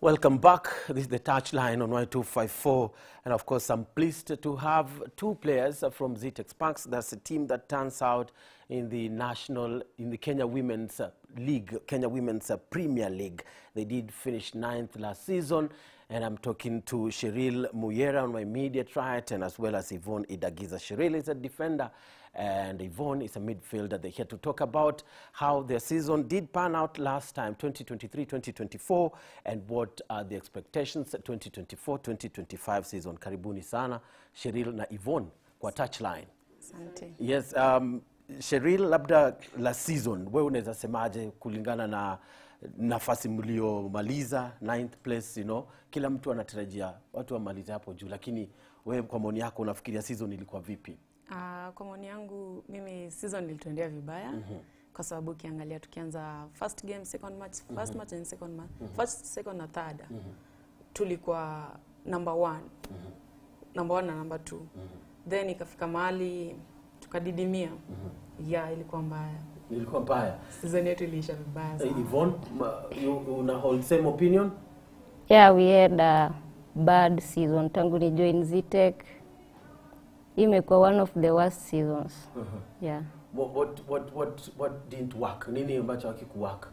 Welcome back. This is the touchline on Y254. And of course, I'm pleased to have two players from Zitex Parks. That's a team that turns out in the national, in the Kenya Women's League, Kenya Women's Premier League. They did finish ninth last season. And I'm talking to Cheryl Muyera on my media right, and as well as Yvonne Idagiza. Cheryl is a defender, and Yvonne is a midfielder. They're here to talk about how their season did pan out last time, 2023-2024, and what are the expectations 2024-2025 season. Karibuni sana, Cheryl na Yvonne kwa touchline. Asante. Yes, um, Cheryl, labda la season wewe unaweza semaje kulingana na nafasi mliomaliza ninth place, you know, kila mtu anatarajia watu wamalize hapo juu, lakini wewe kwa maoni yako unafikiria season ilikuwa vipi? Uh, kwa maoni yangu mimi season ilituendea vibaya. Mm -hmm kwa sababu ukiangalia tukianza first game second match first match and second match first second na third. Tulikuwa number one. Number one na number two. Then ikafika mahali tukadidimia. Ya ilikuwa mbaya Ilikuwa mbaya. season yetu iliisha vibaya Eh, sana. Yvonne, ma- you- una hold same opinion? Yeah, we had a bad season tangu ni join Zitech. Imekuwa one of the worst seasons. Uh -huh. Yeah. What, what, what, what, what didn't work? Nini ambacho hakikuwork?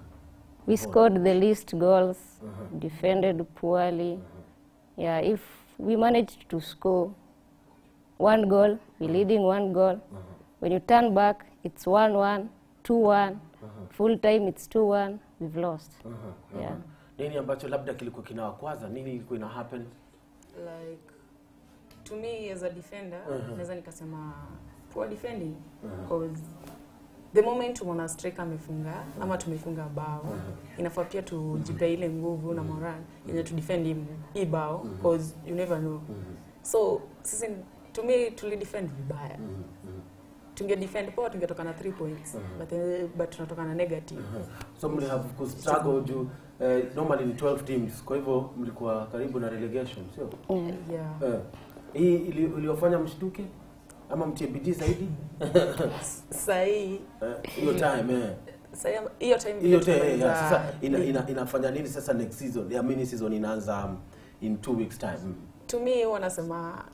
We scored the least goals, uh -huh. defended poorly. Uh -huh. Yeah, if we managed to score one goal, we leading one goal. Uh -huh. When you turn back, it's 1-1, 2-1. Full time, it's 2-1. We've lost. uh -huh. Uh -huh. Yeah. Nini ambacho labda kilikuwa kinawakwaza? Nini ilikuwa ina happen? like to me as a defender naweza nikasema poor defending because the moment tumeona striker amefunga ama tumefunga bao inafaa pia tujipe ile nguvu na moral yenye tu defend him hii bao because you never know so sisi to me tuli defend vibaya tunge defend poa tungetoka na 3 points but, uh, but tunatoka na negative So mli have kustruggle juu uh, normally ni 12 teams, kwa hivyo mlikuwa karibu na relegation, sio? yeah. Uh, hii ili- mshtuke? Ama mtie bidii zaidi? Sahii. Hiyo hiyo time eh. hiyo time hiyo time yeah, sasa ina, ina, inafanya nini sasa next season? Ya mini season inaanza um, in two weeks time. Mm. to me huwa nasema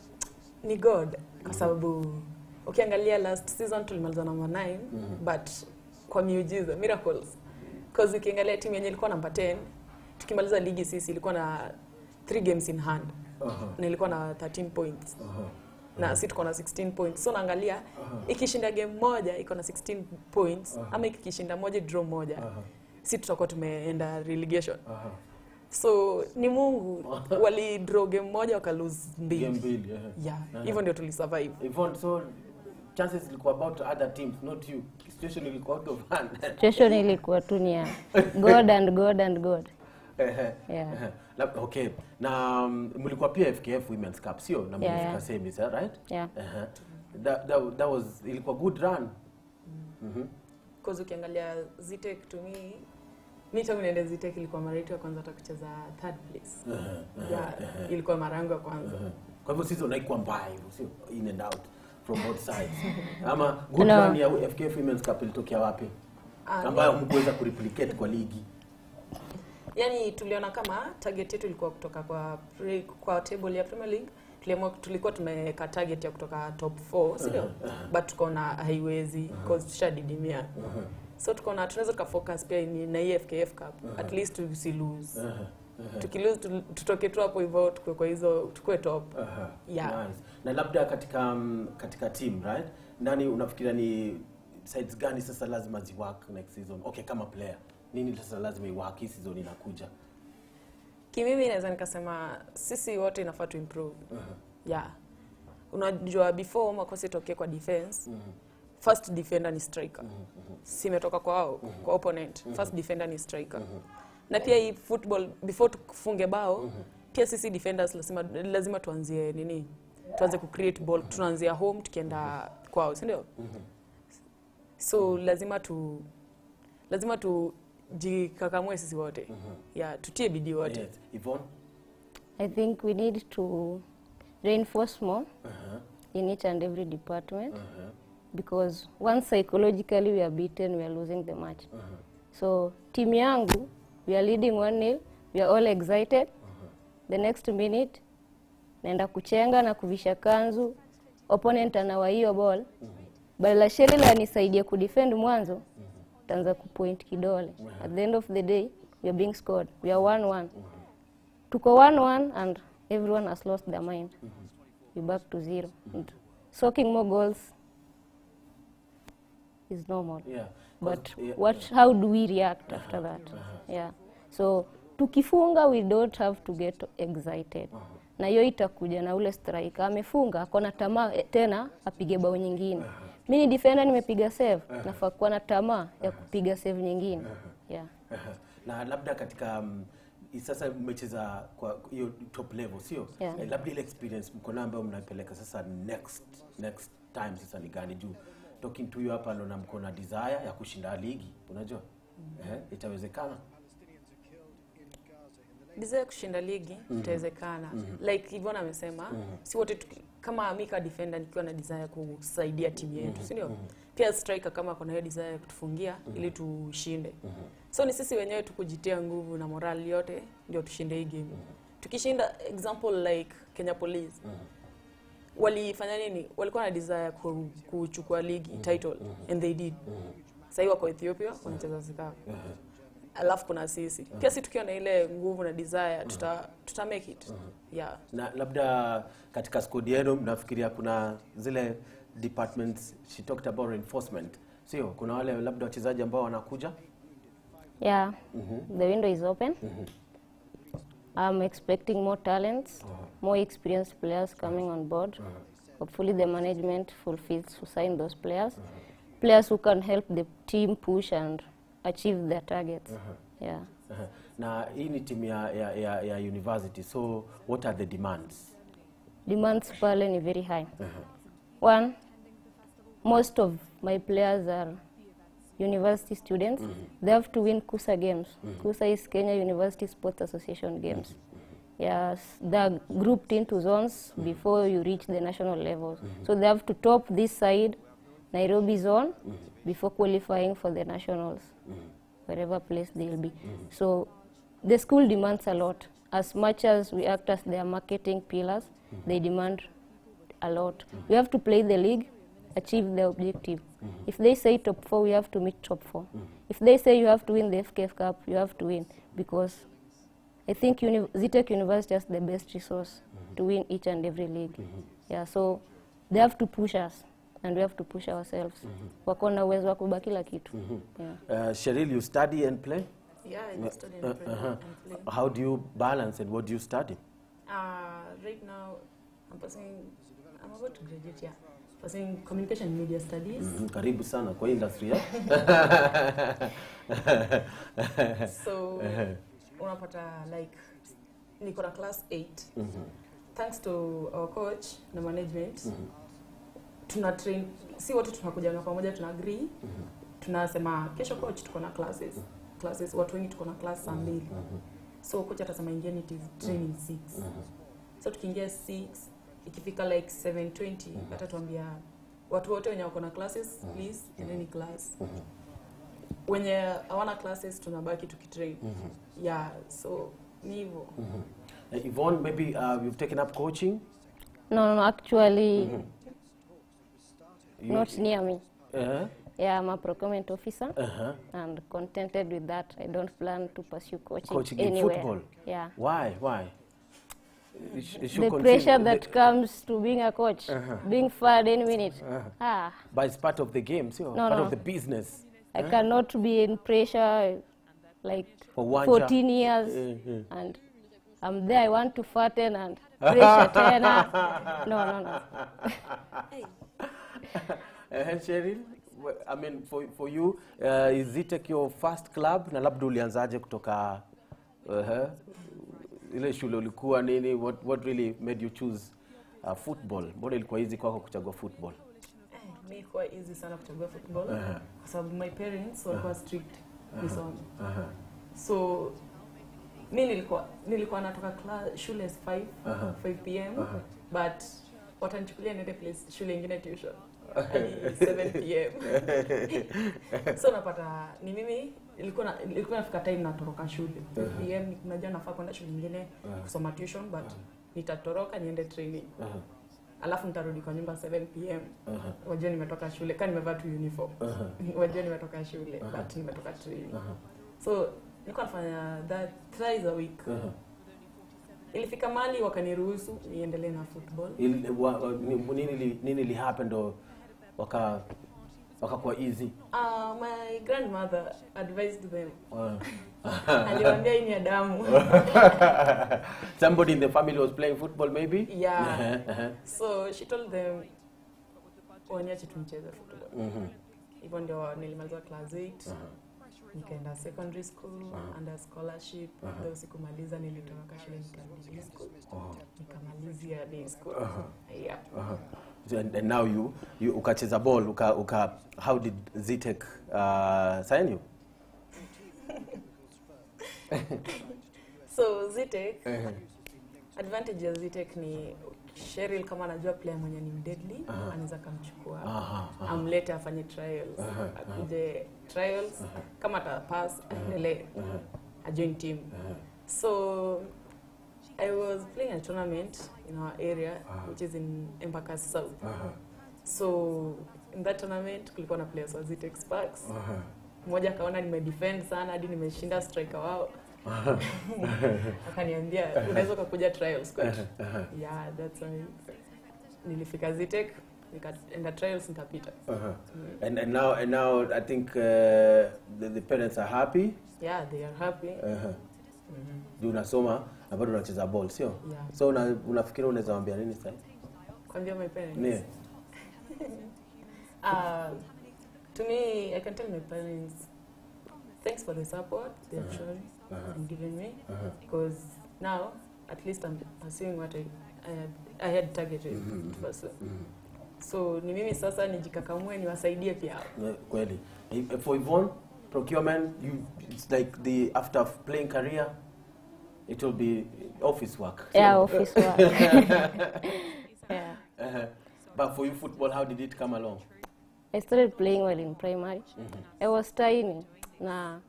ni god kwa sababu ukiangalia last season tulimaliza number 9 but kwa miujiza miracles. Cause ukiangalia timu yenye ilikuwa namba 10 tukimaliza ligi sisi ilikuwa na 3 games in hand. Aha, na ilikuwa na 13 points. Aha. na si tuko na 16 points. So naangalia ikishinda game moja iko na 16 points ama ikishinda moja draw moja. Si tutakuwa tumeenda relegation. Aha. so ni mungu. Wali draw game moja mbili. Game mbili yeah. yeah hivyo ndio tulisurvive. Yvonne, so chances ilikuwa about other teams not you. Situation ilikuwa out of hand. Situation ilikuwa tu ni ya God and God and God. Yeah. okay. Na um, mlikuwa pia FKF Women's Cup sio? Na Yeah, mlifika yeah. semis eh, right? Yeah. Ehe. that, that, that was ilikuwa good run. Mhm. cause ukiangalia Zitek to me mi tangu niende Zitek ilikuwa mara yetu ya kwanza hata kucheza third place. Yeah, ilikuwa mara yangu ya kwanza. Kwa hivyo season haikuwa mbaya hivyo sio? In and out from both sides. Ama good No. run ya FKF Women's Cup ilitokea wapi? Ah, ambayo mkuweza kureplicate kwa ligi. Yani tuliona kama target yetu ilikuwa kutoka kwa pre, kwa table ya Premier League. Tuliamua tulikuwa tumeweka target ya kutoka top 4 sio uh -huh. but tukaona haiwezi cause tushadidimia. So tukaona tunaweza tukafocus pia ni- na hii FKF Cup. At least tusi lose tukilose tu- tutoke tu hapo hivyo tukue kwa hizo tukue top. Aha, Yeah. nice. na labda katika um, katika team right? Nani unafikiria ni sides gani sasa lazima ziwork next season? Okay kama player nini sasa lazima iwork hii season inakuja? Kimimi naweza nikasema sisi wote inafaa tu improve. Uh -huh. yeah. Unajua before makosa itokee kwa defense first defender ni striker. Mm -hmm. simetoka kwa -hmm. kwa opponent first defender ni striker na pia hii football before tufunge bao pia sisi defenders lazima, lazima tuanzie nini tuanze ku create ball tunaanzia home tukienda kwao si ndio so lazima tu lazima tujikakamue sisi wote yeah tutie bidii wote yes. Yvonne I think we need to reinforce more uh-huh. in each and every department Uh-huh. because once psychologically we are beaten, we are losing the match. So timu yangu we are leading 1 0 we are all excited. The next minute naenda kuchenga na kuvisha kanzu. Opponent anawa hiyo ball. Badala Shelila anisaidie kudefend mwanzo taanza kupoint kidole. At the end of the day we are being scored. We are 1-1 tuko 1-1 and everyone has lost their mind. We back to zero. And soaking more goals is normal Yeah. But Yeah. what how do we react after that? Yeah. So tukifunga we don't have to get excited. Na hiyo itakuja na ule striker amefunga akona tamaa eh, tena apige bao nyingine. Mi ni defender nimepiga save. Nafaa kuwa na tamaa ya kupiga save nyingine. Yeah. Na labda katika um, sasa mmecheza kwa hiyo top level sio? Yeah. eh, labda ile experience mko nayo ambayo mnapeleka sasa next next time sasa ni gani? Juu talking to you hapa naona mko na desire ya kushinda ligi. Unajua? Eh, itawezekana. Desire kushinda ligi itawezekana. Like Yvonne amesema si wote kama amika defender nikiwa na desire kusaidia timu yetu si ndio pia striker kama kuna hiyo desire ya kutufungia ili tushinde. So ni sisi wenyewe tukujitia nguvu na morali yote ndio tushinde hii game. Tukishinda example like Kenya Police walifanya nini? Walikuwa na desire ku, kuchukua ligi title and they did. Sahii wako Ethiopia wanacheza -hmm. alafu kuna sisi. Pia si tukiwa na ile nguvu na desire tuta, tuta make it. Yeah. Na labda katika squad yenu mnafikiria kuna zile departments she talked about reinforcement. Sio kuna wale labda wachezaji ambao wanakuja? Yeah. Mm -hmm. the window is open i'm expecting more talents uh -huh. more experienced players coming on board Uh -huh. hopefully the management fulfills to sign those players Uh -huh. players who can help the team push and achieve their targets yeah Aha. na hii ni timu ya, ya, ya, ya university so what are the demands demands pale ni very high one most of my players are university students mm-hmm. they have to win kusa games. Mm-hmm. Kusa is kenya university sports association games. Mm-hmm. Yes they're grouped into zones before you reach the national levels so they have to top this side nairobi zone before qualifying for the nationals wherever place they'll be. So the school demands a lot. As much as we act as their marketing pillars they demand a lot. We have to play the league achieve their objective Mm -hmm. if they say top four we have to meet top four Mm -hmm. if they say you have to win the fkf cup you have to win because i think uni- zitec university has the best resource mm -hmm. to win each and every league yeah so they have to push us and we have to push ourselves wako na uwezo wa kubeba kila kitu yeah. uh, Cheryl, you study and play yeah I did study and Uh, play- uh-huh. and play. how do you balance and what do you study Uh, right now I'm passing, I'm about to graduate yeah pursuing communication media studies. Mhm, karibu sana kwa industry ya. So unapata like niko na class 8 thanks to our coach na management tuna train si tunakuja na pamoja tuna agree. Tunasema kesho coach tuko na classes. Classes watu wengi tuko na class saa mbili. So coach atasema ingieni training 6 so tukiingia 6 ikifika like 720 atatuambia watu wote wenye wako na classes please endeni class. Wenye hawana classes tunabaki tukitrain. Yeah so ni hivyo. Uh, Yvonne maybe uh, you've taken up coaching? No no, actually You- not near me. Uh, yeah i'm a procurement officer uh-huh. and contented with that. I don't plan to pursue coaching, Coaching in anywhere. football? yeah. Why? Why You sh- you should the pressure that comes to being a coach uh -huh. being fired any minute Uh -huh. ah but it's part of the game so No, part no. of the business i huh? cannot be in pressure like For 14 job. years -huh. and i'm there i want to fatten and pressure tena no no no Uh, Cheryl, I mean for, for you uh, is it your first club na labda ulianzaje kutoka uh, ile shule ulikuwa nini? What, what really made you choose uh, football? Mbona ilikuwa hizi kwako kuchagua football? Eh, mi ilikuwa easy sana kuchagua football kwa sababu my parents walikuwa strict nisome so mi nilikuwa nilikuwa natoka class, shule 5 uh -huh. 5 pm uh -huh. but watanichukulia niende place shule ingine tuition. 7 pm so napata ni mimi ilikuwa na, ilikuwa nafika time natoroka shule. Pm najua nafaa kwenda shule nyingine kusoma tuition but nitatoroka niende training. Alafu nitarudi kwa nyumba 7 pm wajua nimetoka shule ka nimevaa tu uniform. Wajua nimetoka shule but nimetoka training. So nilikuwa nafanya that thrice a week. Ilifika mali wakaniruhusu niendelee na football. Ili- wa- wa- ni- nini nini li happen ndo waka wakakuwa easy. Uh, my grandmother advised them. Uh, aliwaambia hii ni damu. Somebody in the family was playing football maybe? Yeah. Uh-huh, so she told them waniache tumcheze football. Mhm. hivyo ndio nilimaliza class 8 nikaenda secondary school uh -huh. under scholarship though sikumaliza nilitoroka shule nikarudi day school. Nikamalizia day school. Yeah. And, and now you, you ukacheza ball uka, uka how did Zitek uh, sign you? So zitek advantage ya ni Cheryl kama anajua player mwenye ni mdeadly anaweza kamchukua -huh. amlete afanye trials. Akuje trials kama atapass aendelee ajoin team. So i was playing a tournament in our area which is in embakasi south. So in that tournament kulikuwa na players wa Zitex Sparks. Mmoja akaona nimedefend sana hadi nimeshinda striker wao akaniambia unaweza ukakuja trials kwetu. Yeah that's why nilifika Zitek nikaenda trials nikapita and, and now and now I think uh, the, the parents are happy? Yeah they are happy. Uh-huh. Juu unasoma na bado unacheza ball sio? Yeah. so una, unafikiri unaweza wambia nini sasa? Kwambia my parents? Ne Uh, to me, I can tell my parents, thanks for the support they have shown and given me, because now at least I'm pursuing what I, I had, I had targeted mm -hmm. to pursue. So ni mimi sasa nijikakamue niwasaidie pia kweli for Yvonne procurement you it's like the after playing career it will be office work so, yeah office work yeah Uh-huh. But for you, football, how did it come along? I started playing while in primary. mm -hmm. I was tiny. Na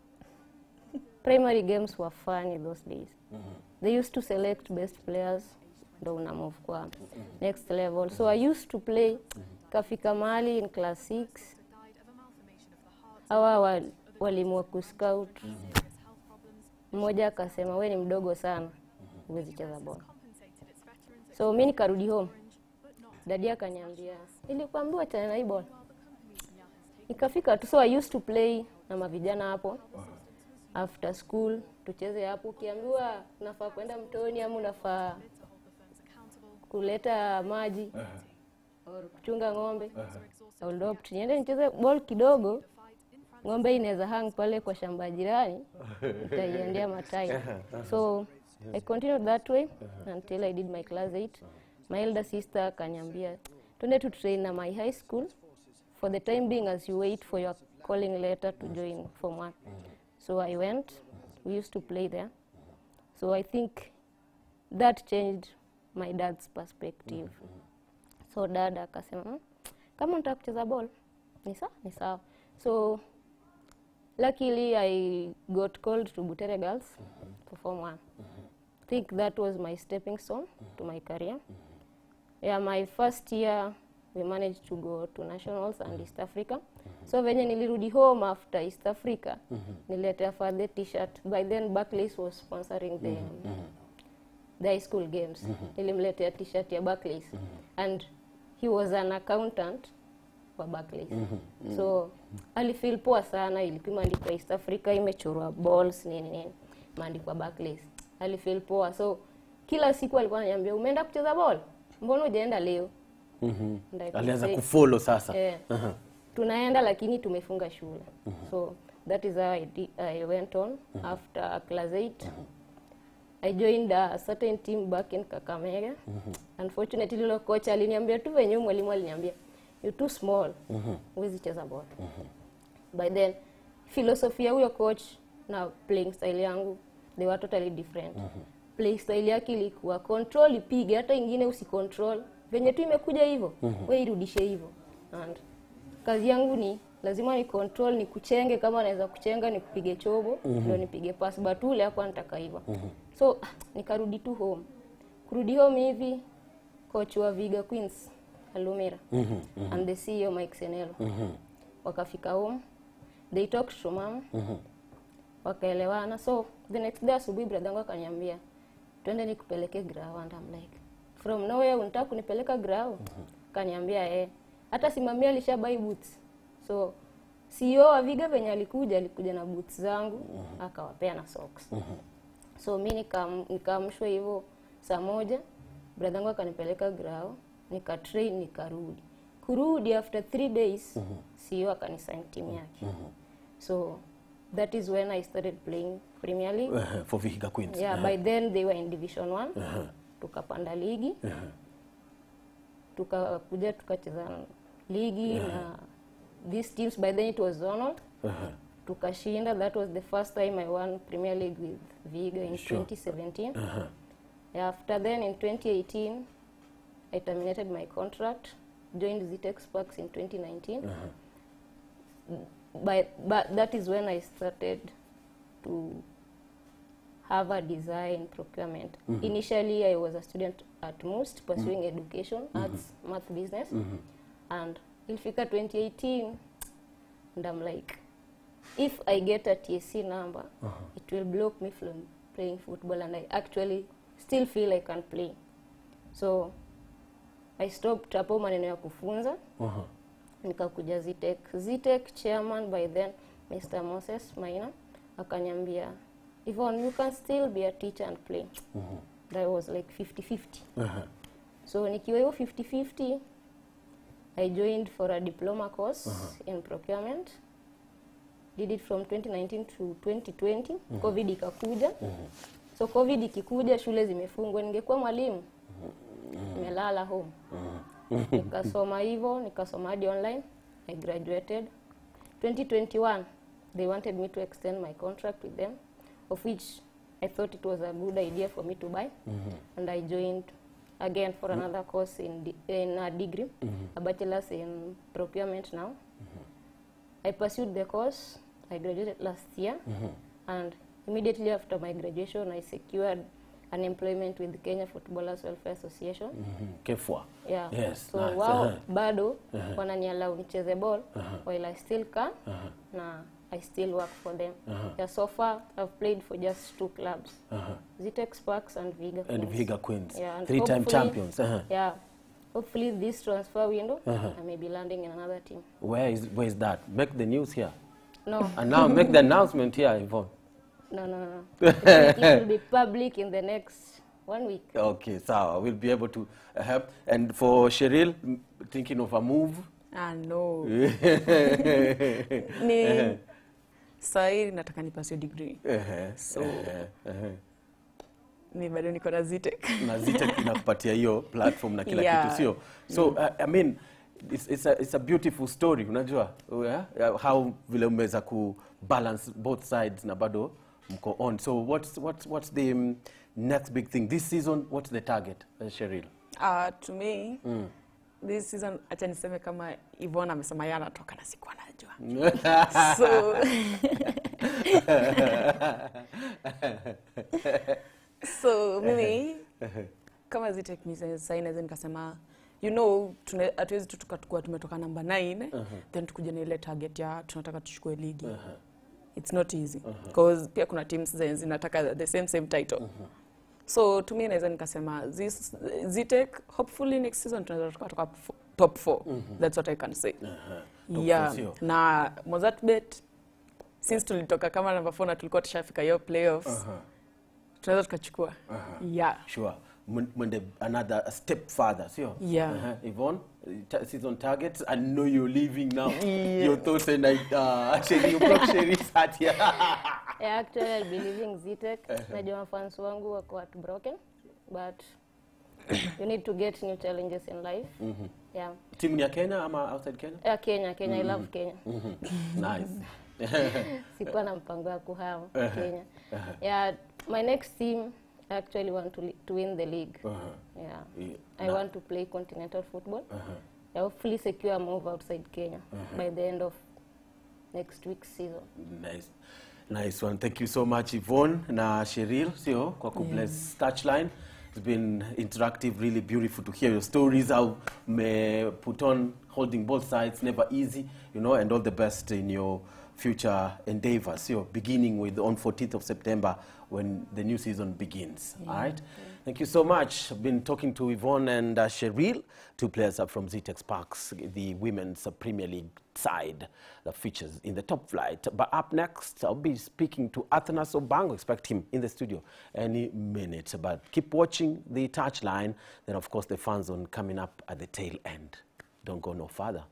primary games were funny those days. Mm -hmm. They used to select best players ndo una move kwa next level. So I used to play mm -hmm. kafika mahali in class 6 hawa wa- walimu wa kuscout mmoja akasema we ni mdogo sana huwezi cheza bola so mi nikarudi home dadi akaniambia nilikwambiwa chana na hii bola nikafika tu so i used to play na mavijana hapo after school tucheze hapo. Ukiambiwa unafaa kwenda mtoni ama unafaa kuleta maji or kuchunga ng'ombe I will opt niende nicheze ball kidogo ng'ombe inaweza hang pale kwa shamba jirani nitaiendea matai. So i continued that way until i did my class 8 my elder sister akaniambia tuende tu train na my high school. For the time being as you wait for your calling letter to join form one so i went. We used to play there. So i think that changed my dad's perspective. Mm -hmm. so dad akasema "Hmm, kama unataka kucheza ball. Ni sawa ni sawa. So luckily i got called to butere girls mm -hmm. for form one. I think that was my stepping stone to my career. Yeah my first year we managed to go to nationals and east africa. So venye nilirudi home after east africa niletea father t-shirt. By then Barclays was sponsoring the the high school games. Nilimletea t-shirt ya Barclays. And he was an accountant wa Barclays. So alifeel poa sana ilikuwa imeandikwa East Africa imechorwa balls nini nini imeandikwa Barclays. Alifeel poa so kila siku alikuwa ananiambia umeenda kucheza ball? Mbona hujaenda leo Mhm. I could Alianza kufollow sasa. eh, tunaenda lakini tumefunga shule. So that is how I, di- I went on after class 8 I joined a certain team back in Kakamega. Unfortunately yule coach aliniambia tu venye mwalimu aliniambia you too small. Huwezi cheza ball. By then philosophy ya huyo coach na playing style yangu they were totally different. Play style yake ilikuwa control ipige hata ingine usicontrol venye tu imekuja hivyo mm -hmm. we irudishe hivyo. And kazi yangu ni lazima ni control ni kuchenge kama naweza kuchenga ni kupige chobo mm -hmm. ndio nipige pass but ule hapo nataka hivyo. Mm -hmm. so nikarudi tu home. Kurudi home hivi coach wa Viga Queens Alumira. And the CEO Mike Senelo. Mm -hmm. wakafika home they talked to mama wakaelewana. So the next day asubuhi brother wangu akaniambia twende nikupeleke ground I'm like from nowhere unataka kunipeleka grao kaniambia eh hata simamia alishabai boots. So CEO wa Viga venye alikuja alikuja na boots zangu akawapea na socks. So mi nikam- nikaamshwa hivyo saa moja brother yangu akanipeleka grao nikatrain nikarudi kurudi after three days CEO akanisign timu yake. So that is when I started playing Premier League. Uh, for Vihiga Queens. yeah uh -huh. by then they were in division 1 tukapanda ligi. Tukakuja tukacheza ligi na these teams by then it was zonal. Tukashinda. That was the first time i won premier league with viga in Sure. 2017 yeah, after then in 2018 i terminated my contract joined zitex parks in 2019 by, but that is when i started to a design procurement. Mm -hmm. Initially, I was a student at most pursuing mm -hmm. education, arts, math, business, Mm -hmm. and ilifika 2018, and I'm like, if I get a TSC number, uh -huh. it will block me from playing football, and I actually still feel I can play. So I stopped hapo maneno ya kufunza Uh-huh. nikakuja Zitek. Zitek chairman by then Mr. Moses Maina akaniambia Yvonne, you can still be a teacher and play. Mm -hmm. That was like 50-50. Uh-huh. So nikiwa hiyo 50-50 I joined for a diploma course uh -huh. in procurement. Did it from 2019 to 2020. Mm -hmm. Covid ikakuja. So Covid ikikuja shule zimefungwa. Ningekuwa mwalimu nimelala home. Nikasoma hivyo, nikasoma hadi online. I graduated. 2021 they wanted me to extend my contract with them of which I thought it was a good idea for me to buy Mm -hmm. and I joined again for mm -hmm. another course in de- in a degree mm -hmm. a bachelor's in procurement now I pursued the course I graduated last year and immediately after my graduation I secured an employment with the Kenya Footballers Welfare Association Mhm. Kefwa. yeah. Yes, so nice. wao Uh-huh. bado uh -huh. wananialau nicheze ball uh -huh. while I still can na I still work for them Uh -huh. yeah, so far I've played for just two clubs Uh-huh. Zitex Sparks and Viga And Viga Queens. Yeah, and Three-time champions. Uh-huh. yeah hopefully this transfer window Uh-huh. I may be landing in another team Where is where is that? Make the news here. no And now make the announcement here, Yvonne. no no no it, will, it will be public in the next one week Okay, so we'll be able to uh, help. And for Cheryl, thinking of a move. ah, no sahii nataka nipasio degree. So- mi bado niko na zitek na Zitec inakupatia hiyo platform na kila Yeah. kitu sio? So uh, i mean it's, it's, a, it's a beautiful story unajua? Yeah? Yeah, how vile umeweza ku balance both sides na bado mko on. So what's, what's, what's the um, next big thing? This season what's the target uh, Cheryl? Uh, to me this season acha niseme kama Yvonne amesema yeye anatoka na siku anajua so so mimi kama zitek sahii naweza nikasema you know hatuwezi tu tukakuwa tumetoka namba 9 then tukuja na ile target ya tunataka tuchukue ligi. Uh -huh. it's not easy. Because pia kuna teams zenye zinataka the same same title so to me naweza nikasema this zitek hopefully next season tunaweza tukatoka top 4 Mm -hmm. that's what i can say Uh -huh. yeah four, na mozartbet since tulitoka kama number 4 na tulikuwa tushafika hiyo playoffs Uh -huh. tunaweza tukachukua Uh -huh. yeah sure Mwen- mwende another step further sio Yeah. uh-huh. Yvonne ta- season targets I know you're leaving now Yeah. your thoughts and I, uh, actually you brought Sherry's sat here yeah, actually I'll be leaving Zitek najua mafans wangu wako heartbroken but you need to get new challenges in life Mm -hmm. yeah timu ni ya Kenya ama outside Kenya yeah, Kenya Kenya Mm -hmm. I love Kenya Mm -hmm. nice sikuwa na mpango wa kuhama Kenya. Yeah, my next team I actually want to, to win the league. Uh-huh. Yeah. Yeah. I want to play continental football. Uh -huh. Yeah, hopefully secure a move outside Kenya by the end of next week's season. Nice. Nice one. Thank you so much, Yvonne na Cheryl, sio, kwa kubless touchline. It's been interactive, really beautiful to hear your stories, how me put on holding both sides, never easy, you know, and all the best in your future endeavors, know, beginning with on 14th of September when the new season begins. yeah. All right? Thank you so much. I've been talking to Yvonne and uh, Cheryl, two players are from Zitex Parks, the women's Premier League side that features in the top flight. But up next, I'll be speaking to Athanas Obango. Expect him in the studio any minute. But keep watching the touchline. Then, of course, the fun zone coming up at the tail end. Don't go no further.